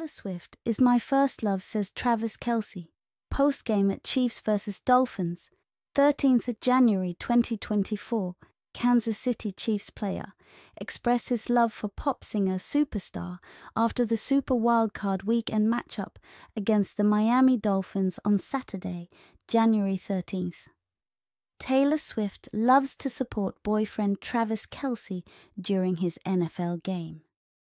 Taylor Swift is my first love, says Travis Kelce. Post game at Chiefs vs. Dolphins, 13th of January 2024. Kansas City Chiefs player, expresses love for pop singer Superstar after the Super Wildcard Weekend matchup against the Miami Dolphins on Saturday, January 13th. Taylor Swift loves to support boyfriend Travis Kelce during his NFL game.